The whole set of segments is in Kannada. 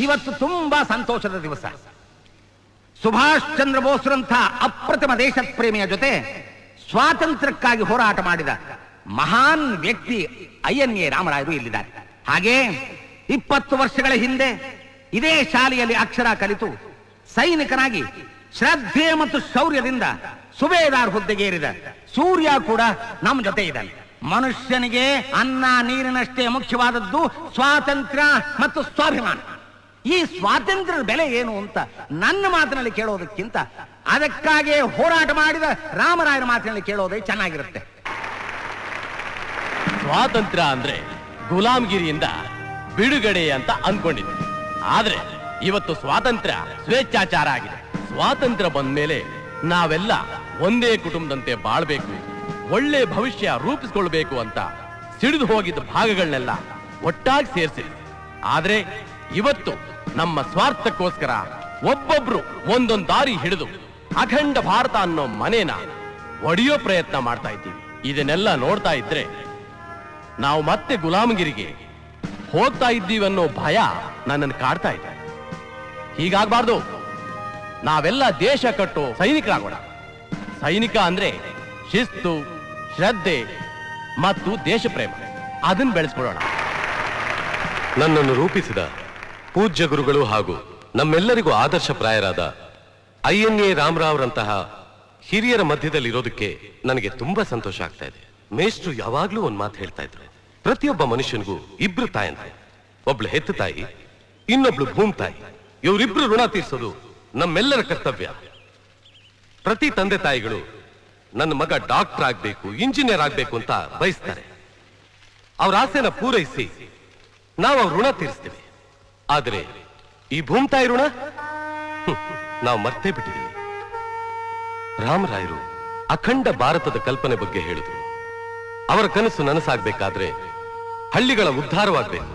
ಇವತ್ತು ತುಂಬಾ ಸಂತೋಷದ ದಿವಸ. ಸುಭಾಷ್ ಚಂದ್ರ ಬೋಸ್ರಂಥ ಅಪ್ರತಿಮ ದೇಶ ಪ್ರೇಮಿಯ ಜೊತೆ ಸ್ವಾತಂತ್ರ್ಯಕ್ಕಾಗಿ ಹೋರಾಟ ಮಾಡಿದ ಮಹಾನ್ ವ್ಯಕ್ತಿ ಐ ಎನ್ ಎ ರಾಮರಾಯರು ಇಲ್ಲಿದ್ದಾರೆ. ಹಾಗೆ ಇಪ್ಪತ್ತು ವರ್ಷಗಳ ಹಿಂದೆ ಇದೇ ಶಾಲೆಯಲ್ಲಿ ಅಕ್ಷರ ಕಲಿತು ಸೈನಿಕನಾಗಿ ಶ್ರದ್ಧೆ ಮತ್ತು ಶೌರ್ಯದಿಂದ ಸುಬೇದಾರ್ ಹುದ್ದೆಗೇರಿದ ಸೂರ್ಯ ಕೂಡ ನಮ್ಮ ಜೊತೆ ಇದ್ದಾನೆ. ಮನುಷ್ಯನಿಗೆ ಅನ್ನ ನೀರಿನಷ್ಟೇ ಮುಖ್ಯವಾದದ್ದು ಸ್ವಾತಂತ್ರ್ಯ ಮತ್ತು ಸ್ವಾಭಿಮಾನ. ಈ ಸ್ವಾತಂತ್ರ್ಯದ ಬೆಲೆ ಏನು ಅಂತ ನನ್ನ ಮಾತಿನಲ್ಲಿ ಕೇಳೋದಕ್ಕಿಂತ ಅದಕ್ಕಾಗಿ ಹೋರಾಟ ಮಾಡಿದ ರಾಮರಾಯರ ಮಾತಿನಲ್ಲಿ ಕೇಳೋದೇ ಚೆನ್ನಾಗಿರುತ್ತೆ. ಸ್ವಾತಂತ್ರ್ಯ ಅಂದ್ರೆ ಗುಲಾಮಗಿರಿಯಿಂದ ಬಿಡುಗಡೆ ಅಂತ ಅನ್ಕೊಂಡಿದ್ದೆ. ಆದ್ರೆ ಇವತ್ತು ಸ್ವಾತಂತ್ರ್ಯ ಸ್ವೇಚ್ಛಾಚಾರ ಆಗಿದೆ. ಸ್ವಾತಂತ್ರ್ಯ ಬಂದ್ಮೇಲೆ ನಾವೆಲ್ಲ ಒಂದೇ ಕುಟುಂಬದಂತೆ ಬಾಳ್ಬೇಕು, ಒಳ್ಳೆ ಭವಿಷ್ಯ ರೂಪಿಸ್ಕೊಳ್ಬೇಕು ಅಂತ ಸಿಡಿದು ಹೋಗಿದ್ದ ಭಾಗಗಳನ್ನೆಲ್ಲ ಒಟ್ಟಾಗಿ ಸೇರಿಸಿ ಆದ್ರೆ ಇವತ್ತು ನಮ್ಮ ಸ್ವಾರ್ಥಕ್ಕೋಸ್ಕರ ಒಬ್ಬೊಬ್ರು ಒಂದೊಂದು ದಾರಿ ಹಿಡಿದು ಅಖಂಡ ಭಾರತ ಅನ್ನೋ ಮನೇನ ಒಡೆಯೋ ಪ್ರಯತ್ನ ಮಾಡ್ತಾ ಇದ್ದೀವಿ. ಇದನ್ನೆಲ್ಲ ನೋಡ್ತಾ ಇದ್ರೆ ನಾವು ಮತ್ತೆ ಗುಲಾಮಗಿರಿಗೆ ಹೋಗ್ತಾ ಇದ್ದೀವಿ ಅನ್ನೋ ಭಯ ನನ್ನನ್ನು ಕಾಡ್ತಾ ಇದೆ. ಹೀಗಾಗಬಾರ್ದು. ನಾವೆಲ್ಲ ದೇಶ ಕಟ್ಟೋ ಸೈನಿಕರಾಗೋಣ. ಸೈನಿಕ ಅಂದ್ರೆ ಶಿಸ್ತು, ಶ್ರದ್ಧೆ ಮತ್ತು ದೇಶ ಪ್ರೇಮ ಅದನ್ನ ಬೆಳೆಸ್ಕೊಳ್ಳೋಣ. ನನ್ನನ್ನು ರೂಪಿಸಿದ ಪೂಜ್ಯ ಗುರುಗಳು ಹಾಗೂ ನಮ್ಮೆಲ್ಲರಿಗೂ ಆದರ್ಶಪ್ರಾಯರಾದ ಐ ಎನ್ ಎ ರಾಮರಾವ್ರಂತಹ ಹಿರಿಯರ ಮಧ್ಯದಲ್ಲಿ ಇರೋದಕ್ಕೆ ನನಗೆ ತುಂಬಾ ಸಂತೋಷ ಆಗ್ತಾ ಇದೆ. ಮೇಷ್ಟ್ರು ಯಾವಾಗ್ಲೂ ಒಂದ್ ಮಾತು ಹೇಳ್ತಾ ಇದ್ರು. ಪ್ರತಿಯೊಬ್ಬ ಮನುಷ್ಯನಿಗೂ ಇಬ್ರು ತಾಯಂತ ಒಬ್ಳು ಹೆತ್ತ ತಾಯಿ, ಇನ್ನೊಬ್ಳು ಭೂಮಿ ತಾಯಿ. ಇವರಿಬ್ರು ಋಣ ತೀರಿಸೋದು ನಮ್ಮೆಲ್ಲರ ಕರ್ತವ್ಯ. ಪ್ರತಿ ತಂದೆ ತಾಯಿಗಳು ನನ್ನ ಮಗ ಡಾಕ್ಟರ್ ಆಗ್ಬೇಕು, ಇಂಜಿನಿಯರ್ ಆಗ್ಬೇಕು ಅಂತ ಬಯಸ್ತಾರೆ. ಅವ್ರ ಆಸೆನ ಪೂರೈಸಿ ನಾವು ಅವ್ರ ಋಣ ತೀರಿಸ್ತೀವಿ. ಆದರೆ ಈ ಭೂಮ್ತಾಯಿ ಋಣ ನಾವು ಮರ್ತೇ ಬಿಟ್ಟಿದ್ದೀವಿ ರಾಮರಾಯರು ಅಖಂಡ ಭಾರತದ ಕಲ್ಪನೆ ಬಗ್ಗೆ ಹೇಳಿದರು. ಅವರ ಕನಸು ನನಸಾಗಬೇಕಾದ್ರೆ ಹಳ್ಳಿಗಳ ಉದ್ಧಾರವಾಗಬೇಕು.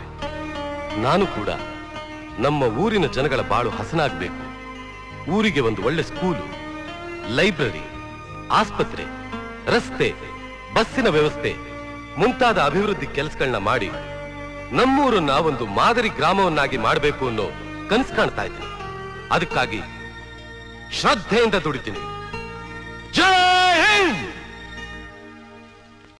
ನಾನು ಕೂಡ ನಮ್ಮ ಊರಿನ ಜನಗಳ ಬಾಳು ಹಸನಾಗಬೇಕು. ಊರಿಗೆ ಒಂದು ಒಳ್ಳೆ ಸ್ಕೂಲು, ಲೈಬ್ರರಿ, ಆಸ್ಪತ್ರೆ, ರಸ್ತೆ, ಬಸ್ಸಿನ ವ್ಯವಸ್ಥೆ, ಮುಂತಾದ ಅಭಿವೃದ್ಧಿ ಕೆಲಸಗಳನ್ನ ಮಾಡಿ ನಮ್ಮೂರನ್ನ ಒಂದು ಮಾದರಿ ಗ್ರಾಮವನ್ನಾಗಿ ಮಾಡಬೇಕು ಅನ್ನೋ ಕನಸು ಕಾಣ್ತಾ ಇದ್ದೀನಿ ಅದಕ್ಕಾಗಿ ಶ್ರದ್ಧೆಯಿಂದ ದುಡಿತೀನಿ.